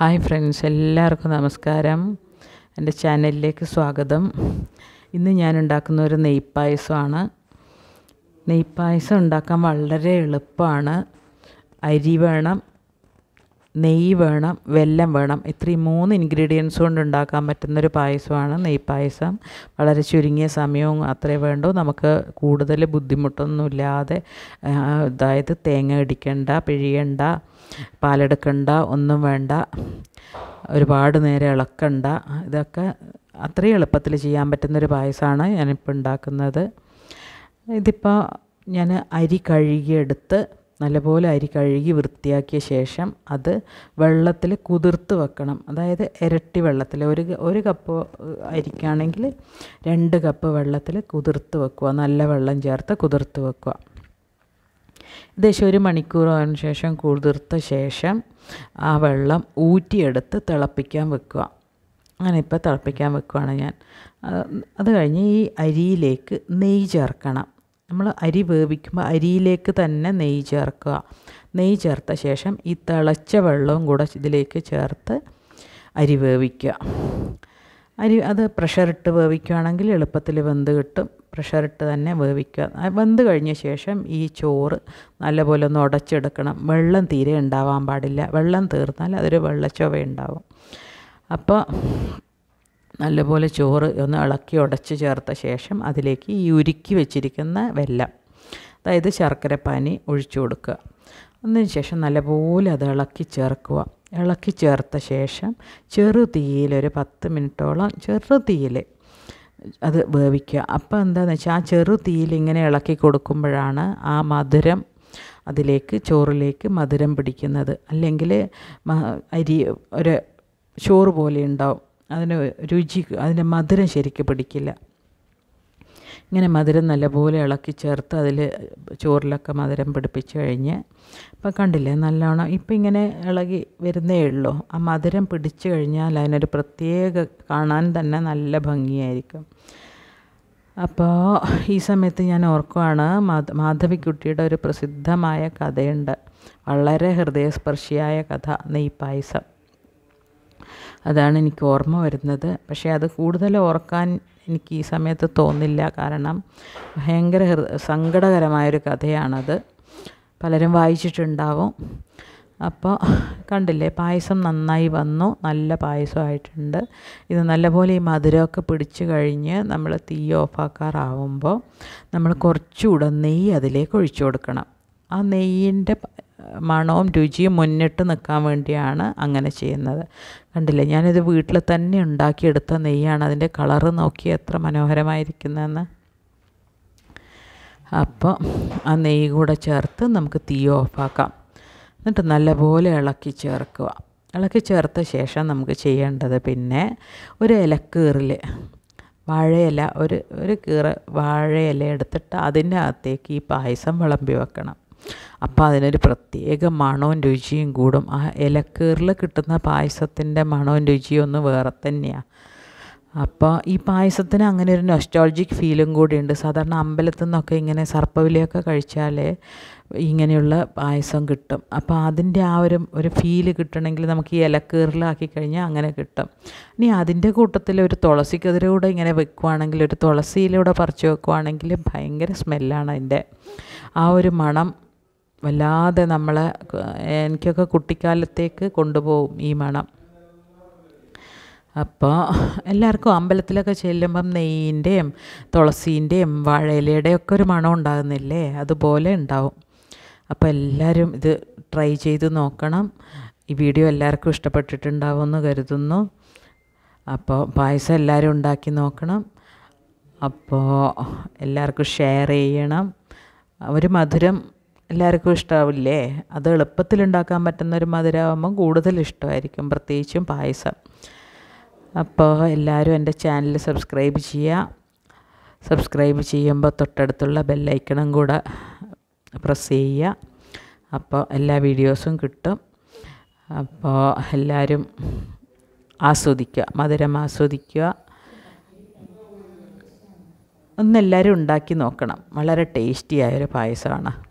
Hi friends എല്ലാവർക്കും നമസ്കാരം. എന്റെ ചാനലിലേക്ക് സ്വാഗതം. ഇന്ന് ഞാൻ ഉണ്ടാക്കുന്ന ഒരു നെയ്പ്പായസമാണ്. നെയ്പ്പായസം ഉണ്ടാക്കാൻ വളരെ എളുപ്പമാണ്. അരി വേണം നെയ്യ് വേണം വെല്ലം വേണം. ഇത്രയും മൂന്ന് ഇൻഗ്രീഡിയൻസ് കൊണ്ട് ഉണ്ടാക്കാൻ പറ്റുന്നൊരു പായസമാണ് നെയ്പ്പായസം വളരെ ചുരുങ്ങിയ സമയവും അത്രേ വേണ്ടൂ. നമുക്ക് കൂടുതൽ ബുദ്ധിമുട്ടൊന്നുമില്ലാതെ അതായത് തേങ്ങ ഇടിക്കണ്ട പിഴിയണ്ട പാലെടുക്കണ്ട ഒന്നും വേണ്ട ഒരുപാട് നേരം ഇളക്കണ്ട. ഇതൊക്കെ അത്രയും എളുപ്പത്തിൽ ചെയ്യാൻ പറ്റുന്നൊരു പായസമാണ് ഞാനിപ്പോൾ ഉണ്ടാക്കുന്നത്. ഇതിപ്പോൾ ഞാൻ അരി കഴുകിയെടുത്ത് നല്ലപോലെ അരി കഴുകി വൃത്തിയാക്കിയ ശേഷം അത് വെള്ളത്തിൽ കുതിർത്ത് വെക്കണം. അതായത് ഇരട്ടി വെള്ളത്തിൽ ഒരു ഒരു കപ്പ് അരിക്കാണെങ്കിൽ രണ്ട് കപ്പ് വെള്ളത്തിൽ കുതിർത്ത് വെക്കുക. നല്ല വെള്ളം ചേർത്ത് കുതിർത്ത് വെക്കുക. ഏകദേശം ഒരു മണിക്കൂറിന് ശേഷം കുതിർത്ത ശേഷം ആ വെള്ളം ഊറ്റിയെടുത്ത് തിളപ്പിക്കാൻ വെക്കുക. അങ്ങനെ ഇപ്പോൾ തിളപ്പിക്കാൻ വെക്കുകയാണ് ഞാൻ. അത് കഴിഞ്ഞ് ഈ അരിയിലേക്ക് നെയ്യ് ചേർക്കണം. നമ്മൾ അരി വേവിക്കുമ്പോൾ അരിയിലേക്ക് തന്നെ നെയ്യ് ചേർക്കുക. നെയ്യ് ചേർത്ത ശേഷം ഈ തിളച്ച വെള്ളവും കൂടെ ഇതിലേക്ക് ചേർത്ത് അരി വേവിക്കുക. അരി അത് പ്രഷറിട്ട് വേവിക്കുകയാണെങ്കിൽ എളുപ്പത്തിൽ വെന്ത് കിട്ടും. പ്രഷറിട്ട് തന്നെ വേവിക്കുക. വെന്ത് കഴിഞ്ഞ ശേഷം ഈ ചോറ് നല്ലപോലെ ഒന്ന് ഉടച്ചെടുക്കണം. വെള്ളം തീരെ ഉണ്ടാവാൻ പാടില്ല. വെള്ളം തീർന്നാൽ അതൊരു വെള്ളച്ചൊവ ഉണ്ടാവും അപ്പോൾ നല്ലപോലെ ചോറ് ഒന്ന് ഇളക്കി ഉടച്ച് ചേർത്ത ശേഷം അതിലേക്ക് ഈ ഉരുക്കി വെച്ചിരിക്കുന്ന വെല്ലം അതായത് ശർക്കരപ്പാനി ഒഴിച്ചു കൊടുക്കുക. അതിന് ശേഷം നല്ലപോലെ അത് ഇളക്കി ചേർക്കുക. ഇളക്കി ചേർത്ത ശേഷം ചെറു തീയിൽ ഒരു പത്ത് മിനിറ്റോളം ചെറു തീയിൽ അത് വേവിക്കുക. അപ്പോൾ എന്താണെന്ന് വെച്ചാൽ ആ ചെറു തീയിൽ ഇങ്ങനെ ഇളക്കി കൊടുക്കുമ്പോഴാണ് ആ മധുരം അതിലേക്ക് ചോറിലേക്ക് മധുരം പിടിക്കുന്നത്. അല്ലെങ്കിൽ അരി ഒരു ചോറ് പോലെ ഉണ്ടാവും. അതിന് രുചി അതിന്റെ മധുരം ശരിക്ക് പിടിക്കില്ല. ഇങ്ങനെ മധുരം നല്ലപോലെ ഇളക്കി ചേർത്ത് അതിൽ ചോറിലൊക്കെ മധുരം പിടിപ്പിച്ച് കഴിഞ്ഞ് ഇപ്പം കണ്ടില്ലേ നല്ലോണം ഇപ്പം ഇങ്ങനെ ഇളകി വരുന്നേ ഉള്ളൂ. ആ മധുരം പിടിച്ചു കഴിഞ്ഞാൽ അതിനൊരു പ്രത്യേക കാണാൻ തന്നെ നല്ല ഭംഗിയായിരിക്കും. അപ്പോൾ ഈ സമയത്ത് ഞാൻ ഓർക്കുവാണ് മാധ മാധവിക്കുട്ടിയുടെ ഒരു പ്രസിദ്ധമായ കഥയുണ്ട്. വളരെ ഹൃദയസ്പർശിയായ കഥ നെയ്പായസം. അതാണ് എനിക്ക് ഓർമ്മ വരുന്നത്. പക്ഷേ അത് കൂടുതൽ ഓർക്കാൻ എനിക്ക് ഈ സമയത്ത് തോന്നില്ല. കാരണം ഭയങ്കര സങ്കടകരമായൊരു കഥയാണത്. പലരും വായിച്ചിട്ടുണ്ടാവും. അപ്പോൾ കണ്ടില്ലേ പായസം നന്നായി വന്നു. നല്ല പായസമായിട്ടുണ്ട്. ഇത് നല്ലപോലെ ഈ മധുരമൊക്കെ പിടിച്ചു കഴിഞ്ഞ് നമ്മൾ തീ ഓഫാക്കാറാവുമ്പോൾ നമ്മൾ കുറച്ചുകൂടെ നെയ്യ് അതിലേക്ക് ഒഴിച്ചു കൊടുക്കണം. ആ നെയ്യിന്റെ മണവും രുചിയും മുന്നിട്ട് നിൽക്കാൻ വേണ്ടിയാണ് അങ്ങനെ ചെയ്യുന്നത്. കണ്ടില്ലേ ഞാനിത് വീട്ടിൽ തന്നെ ഉണ്ടാക്കിയെടുത്ത നെയ്യാണ്. അതിന്റെ കളറ് നോക്കി എത്ര മനോഹരമായിരിക്കുന്നതെന്ന്. അപ്പോൾ ആ നെയ്യ് കൂടെ ചേർത്ത് നമുക്ക് തീ ഓഫാക്കാം. എന്നിട്ട് നല്ലപോലെ ഇളക്കി ചേർക്കുക. ഇളക്കി ചേർത്ത ശേഷം നമുക്ക് ചെയ്യേണ്ടത് പിന്നെ ഒരു ഇലക്കീറിൽ വാഴയില ഒരു ഒരു കീറ് വാഴയില എടുത്തിട്ട് അതിന്റെ അകത്തേക്ക് ഈ പായസം വിളമ്പി വെക്കണം. അപ്പോൾ അതിനൊരു പ്രത്യേക മണവും രുചിയും കൂടും. ആ ഇലക്കീറിൽ കിട്ടുന്ന പായസത്തിന്റെ മണവും രുചിയും ഒന്ന് വേറെ തന്നെയാണ് അപ്പോൾ ഈ പായസത്തിന് അങ്ങനെ ഒരു നൊസ്റ്റാൾജിക് ഫീലും കൂടിയുണ്ട് സാധാരണ അമ്പലത്തിൽ നിന്നൊക്കെ ഇങ്ങനെ സർപ്പവിലയൊക്കെ കഴിച്ചാലേ ഇങ്ങനെയുള്ള പായസം കിട്ടും. അപ്പോൾ അതിന്റെ ആ ഒരു ഒരു ഫീൽ കിട്ടണമെങ്കിൽ നമുക്ക് ഈ ഇലക്കീറിലാക്കി കഴിഞ്ഞാൽ അങ്ങനെ കിട്ടും. ഇനി അതിന്റെ കൂട്ടത്തിൽ ഒരു തുളസിക്കെതിരൂടെ ഇങ്ങനെ വെക്കുവാണെങ്കിൽ ഒരു തുളസിയിലൂടെ പറിച്ച് വെക്കുവാണെങ്കിൽ ഭയങ്കര സ്മെല്ലാണ് അതിന്റെ. ആ ഒരു മണം വല്ലാതെ നമ്മളെ എനിക്കൊക്കെ കുട്ടിക്കാലത്തേക്ക് കൊണ്ടുപോകും ഈ മണം. അപ്പോൾ എല്ലാവർക്കും അമ്പലത്തിലൊക്കെ ചെല്ലുമ്പം നെയ്യിന്റെയും തുളസീന്റെയും വാഴയിലയുടെയും ഒക്കെ ഒരു മണം ഉണ്ടാകുന്നില്ലേ? അതുപോലെ ഉണ്ടാവും. അപ്പോൾ എല്ലാവരും ഇത് ട്രൈ ചെയ്ത് നോക്കണം. ഈ വീഡിയോ എല്ലാവർക്കും ഇഷ്ടപ്പെട്ടിട്ടുണ്ടാവുമെന്ന് കരുതുന്നു. അപ്പോൾ പായസം എല്ലാവരും ഉണ്ടാക്കി നോക്കണം. അപ്പോൾ എല്ലാവർക്കും ഷെയർ ചെയ്യണം. ഒരു മധുരം എല്ലാവർക്കും ഇഷ്ടാവില്ലേ? അത് എളുപ്പത്തിൽ ഉണ്ടാക്കാൻ പറ്റുന്ന ഒരു മധുരമാകുമ്പം കൂടുതൽ ഇഷ്ടമായിരിക്കും പ്രത്യേകിച്ചും പായസം. അപ്പോൾ എല്ലാവരും എന്റെ ചാനൽ സബ്സ്ക്രൈബ് ചെയ്യുക. സബ്സ്ക്രൈബ് ചെയ്യുമ്പോൾ തൊട്ടടുത്തുള്ള ബെല്ലൈക്കണും കൂടെ പ്രസ് ചെയ്യുക. അപ്പോൾ എല്ലാ വീഡിയോസും കിട്ടും. അപ്പോൾ എല്ലാവരും ആസ്വദിക്കുക മധുരം ആസ്വദിക്കുക. ഒന്നെല്ലാവരും ഉണ്ടാക്കി നോക്കണം. വളരെ ടേസ്റ്റി ആയൊരു പായസമാണ്.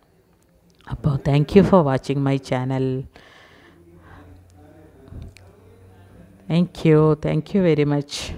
Appo, thank you for watching my channel. Thank you. Thank you very much.